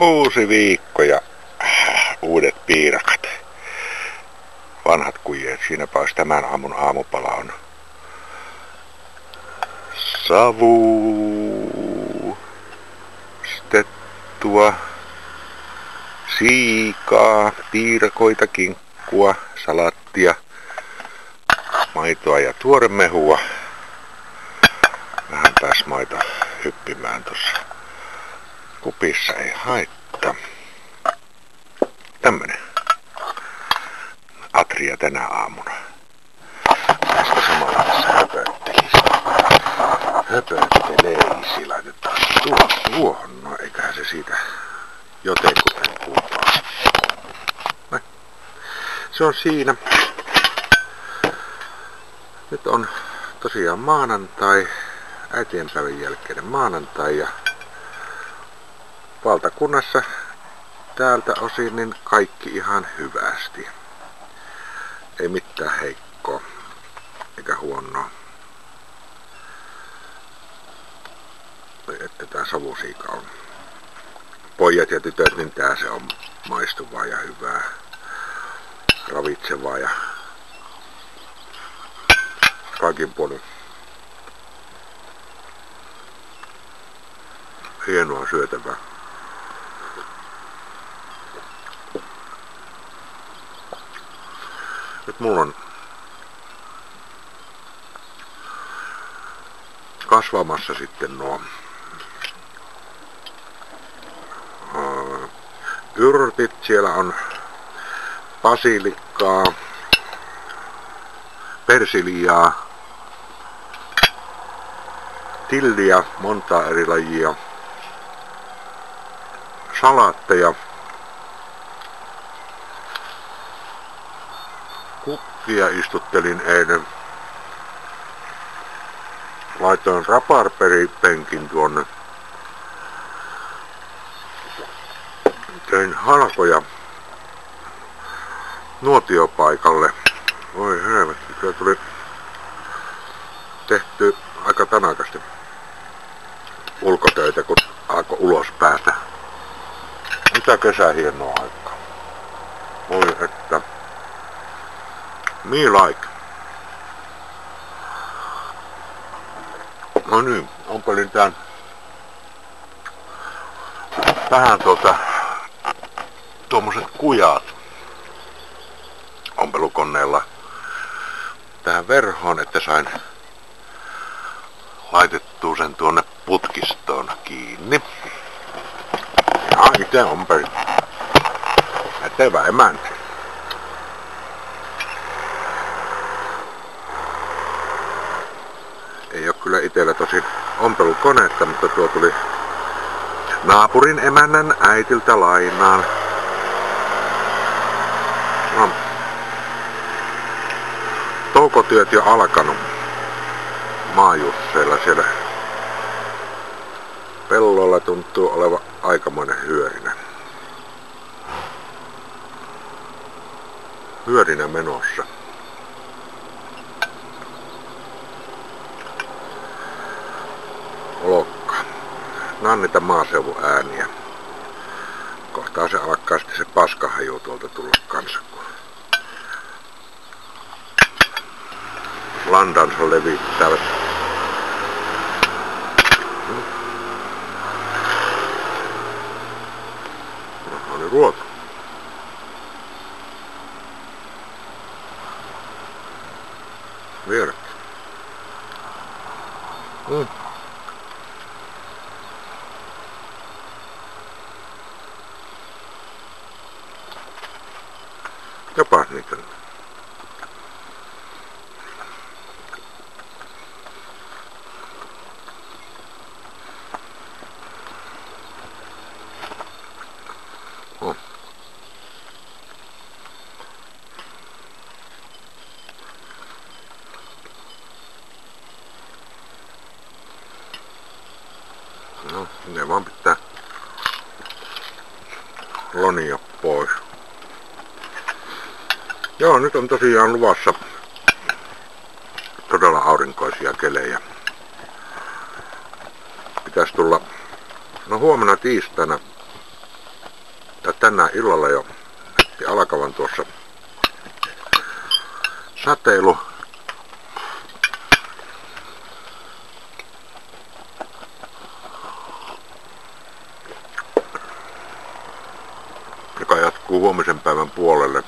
Uusi viikko ja äh, uudet piirakat. Vanhat kujeet, siinäpä olisi tämän aamun aamupala on savu, stettua, siikaa, piirakoita, kinkkua, salattia, maitoa ja tuoremehua. Vähän pääs maito hyppimään tuossa kupissa, ei haittaa. Tämmönen atria tänä aamuna. Tästä samalla tässä höpöttelisi. Höpötteleisi. Laitetaan tuo tuohon, no eiköhän se siitä jotenkuten. Näin. Se on siinä. Nyt on tosiaan maanantai, äitienpäivän jälkeinen maanantai ja valtakunnassa täältä osin niin kaikki ihan hyvästi. Ei mitään heikkoa eikä huonoa. Että tää savusiika on. Pojat ja tytöt, niin tää se on maistuvaa ja hyvää. Ravitsevaa ja kaikin puolin hienoa syötävää. Nyt mulla on kasvamassa sitten nuo yrtit. Siellä on basilikkaa, persiliaa, tilliä, monta eri lajia, salaatteja, kukkia istuttelin eilen. Laitoin raparperipenkin tuonne. Tein halkoja nuotiopaikalle. Voi helvetti, kyllä tuli tehty aika tanakasti ulkotöitä, kun alkoi ulos päästä. Mitä kesä hienoa aikaa. Voi että. Me like. No niin, ompelin tän tähän tuota tuommoiset kujat ompelukoneella tähän verhoon, että sain laitettua sen tuonne putkistoon kiinni. Ja itse ompelin. Etevä emäntä. Ei ole kyllä itellä tosi ompelukonetta, mutta tuo tuli naapurin emännän äitiltä lainaan. No. Toukotyöt jo alkanut maajusseilla siellä pellolla tuntuu oleva aikamoinen hyörinä. Hyörinä menossa. Nannita maaseudun ääniä. Kohtaa se alkaa sitten se paskahaju tuolta tulla kanssa. Landansa levittävät ruoka. Vierekkäin. Oh. No, ne vaan pitää lonia pois. Joo, nyt on tosiaan luvassa todella aurinkoisia kelejä. Pitäisi tulla, no huomenna tiistaina tänään illalla jo alkavan tuossa sateilu. joka jatkuu huomisen päivän puolelle.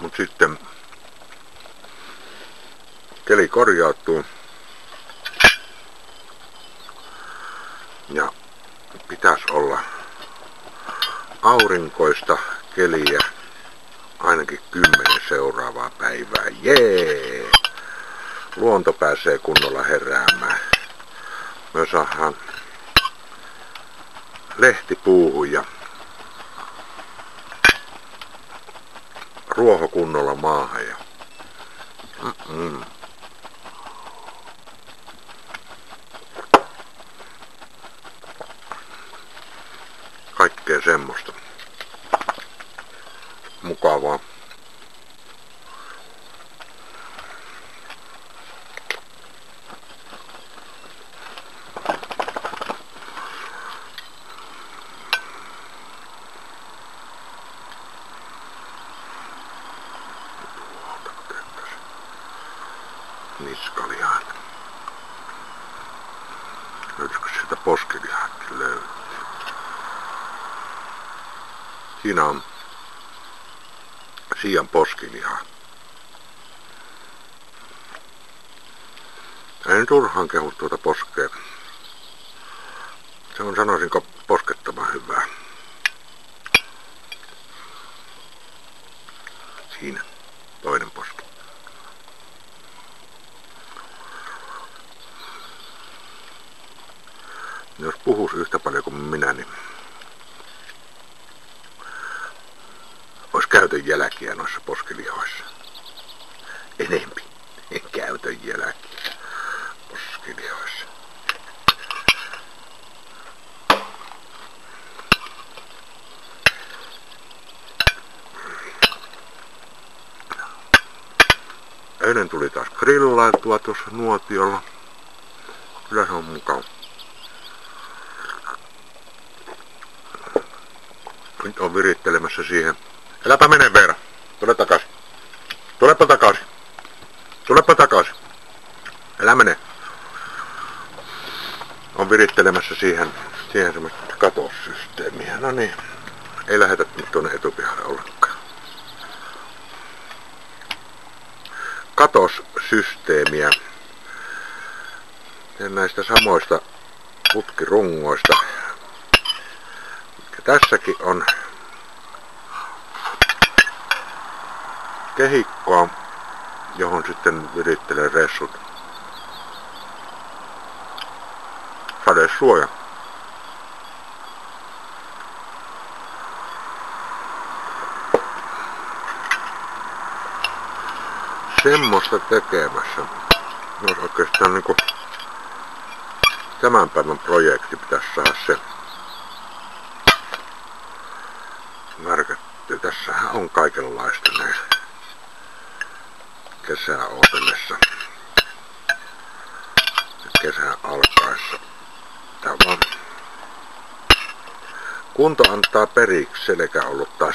Mutta sitten korjautuu. Ja pitäisi olla aurinkoista keliä ainakin kymmenen seuraavaa päivää. Jee! Luonto pääsee kunnolla heräämään. Me saadaan lehti puuhun ja ruoho kunnolla maahan. Ja... Mm-mm. Kaikkea semmoista. Mukavaa. niskalihan. Löytyisikö sieltä poskilihakin löytyy? Siinä on siian poskiliha. En turhaan kehu tuota poskea. Se on sanoisinko poskettoman hyvää. Siinä toinen poski. Jos puhus yhtä paljon kuin minä, niin olisi käytön jälkiä noissa poskilihoissa. Enempi käytön jälkiä poskilihoissa. Eilen tuli taas grillailtua tuossa nuotiolla. Kyllä se on mukava. Nyt on virittelemässä siihen. Äläpä mene Veera. Tule takaisin. Tulepa takaisin. Tulepa takaisin. Älä mene. On virittelemässä siihen, siihen semmoista katossysteemiä. No niin. Ei lähetä tuonne etupihalle ollenkaan. Katossysteemiä. Ja näistä samoista putkirungoista tässäkin on kehikkoa, johon sitten virittelen ressut. Sadesuoja. Semmoista tekemässä. Jos oikeastaan niinku tämän päivän projekti pitäisi saada se märkätty. Tässähän on kaikenlaista näin kesää otellessa. Kesän alkaessa. Vaan kunto antaa periksi, selkä ollut taas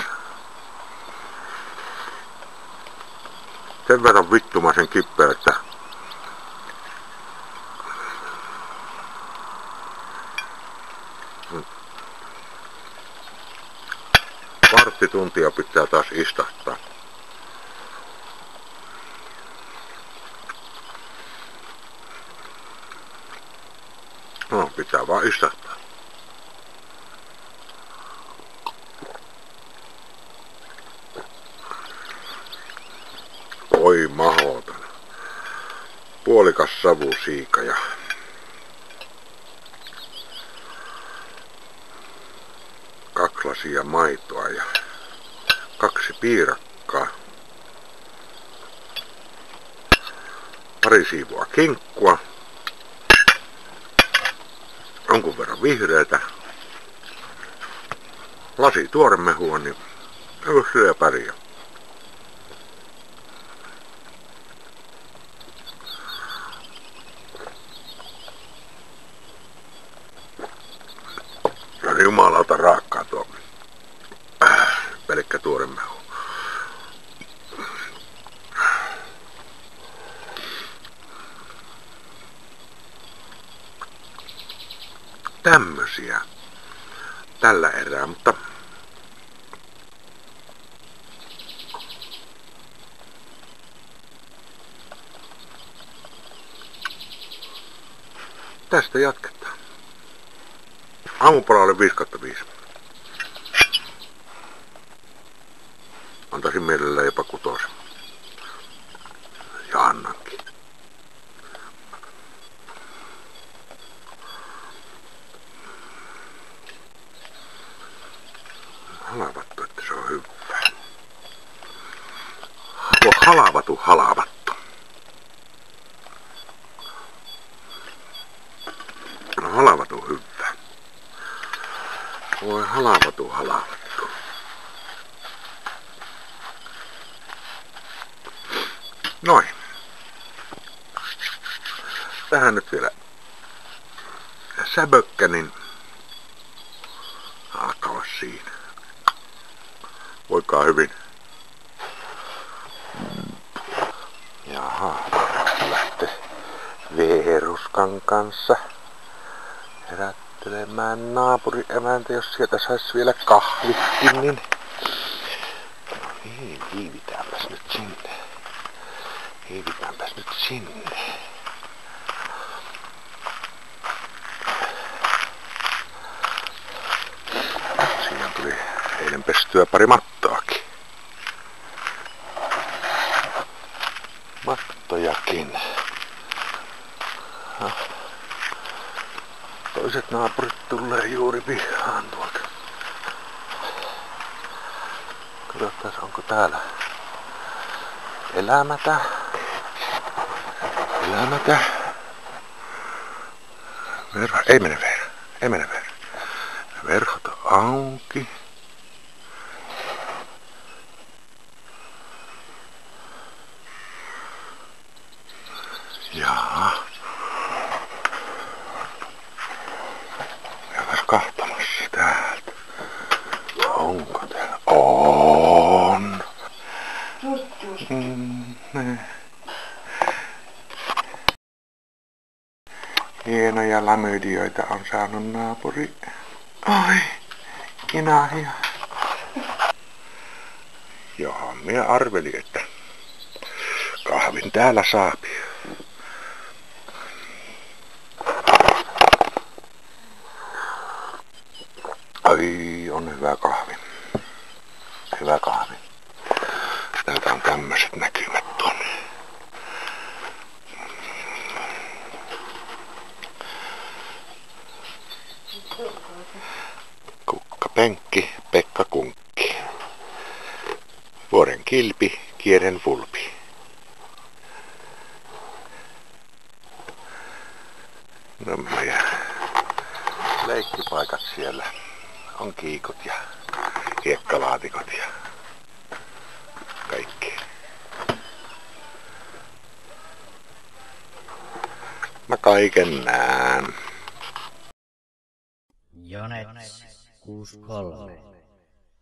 sen verran vittumaisen kippeä, että varttituntia pitää taas istahtaa. No, pitää vaan istahtaa. Oi mahoton. Puolikas savusiika ja kaksi lasia maitoa ja kaksi piirakkaa. Pari siivoa kinkkua. Jonkun verran vihreätä. Lasi tuoremehua, niin syö pärjää. Tästä jatketaan. Aamupala oli 5 Antaisin mielellään jopa kutosen. Ja annankin. Halavattu, että se on hyvä. Tuo halavatu halavattu. No halavatu hyvä. Voi halavatu halavattu. Noin. Tähän nyt vielä säbökkänin alkaa siinä. Voikaa hyvin. Jaha, lähtee Veeruskan kanssa herättelemään naapuriemäntä, jos sieltä sais vielä kahvitkin, niin... No niin, hiivitäänpäs nyt sinne. Hiivitäänpäs nyt sinne. Siinä tuli eilen pestyä pari mattoakin. Mattojakin. Ah. Toiset naapurit tulee juuri pihaan tuolta. Katsotaan, onko täällä elämätä. Elämätä. Verho, ei mene verho. Ei mene verho. Verhot auki. Jaa. Käydään kahtamassa täältä. Onko täällä? On. Ne. Hienoja lamydioita on saanut naapuri. Ai, inahia. Joo, minä arvelin, että kahvin täällä saapi. Ai, on hyvä kahvi. Hyvä kahvi. Täältä on tämmöiset näkymät tuonne. Kukkapenkki, Pekka Kunkki. Vuoren kilpi, kieren vulpi. No meidän leikkipaikat siellä on kiikut ja hiekkalaatikot ja kaikki. Mä kaiken näen. Jonets 63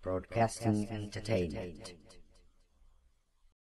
Broadcasting Entertainment